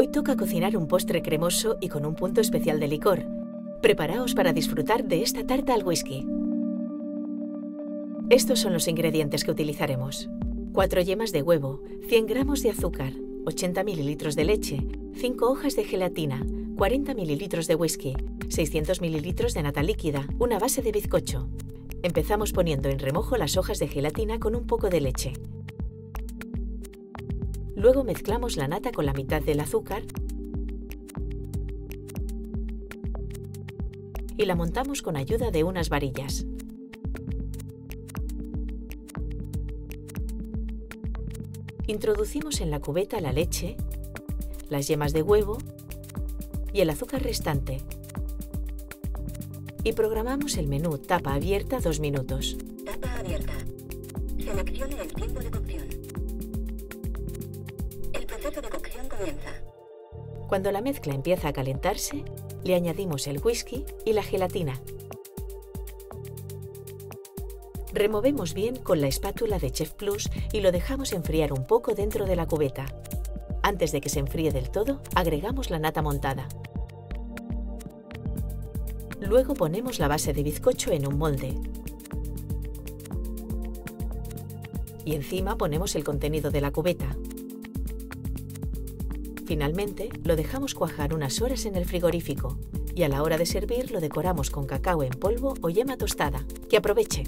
Hoy toca cocinar un postre cremoso y con un punto especial de licor. Preparaos para disfrutar de esta tarta al whisky. Estos son los ingredientes que utilizaremos. 4 yemas de huevo, 100 gramos de azúcar, 80 mililitros de leche, 5 hojas de gelatina, 40 mililitros de whisky, 600 mililitros de nata líquida, una base de bizcocho. Empezamos poniendo en remojo las hojas de gelatina con un poco de leche. Luego mezclamos la nata con la mitad del azúcar y la montamos con ayuda de unas varillas. Introducimos en la cubeta la leche, las yemas de huevo y el azúcar restante. Y programamos el menú tapa abierta dos minutos. Tapa abierta. Seleccione el Cuando la mezcla empieza a calentarse, le añadimos el whisky y la gelatina. Removemos bien con la espátula de Chef Plus y lo dejamos enfriar un poco dentro de la cubeta. Antes de que se enfríe del todo, agregamos la nata montada. Luego ponemos la base de bizcocho en un molde. Y encima ponemos el contenido de la cubeta. Finalmente, lo dejamos cuajar unas horas en el frigorífico y a la hora de servir lo decoramos con cacao en polvo o yema tostada. ¡Que aproveche!